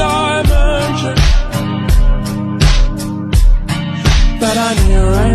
dimension. That I knew right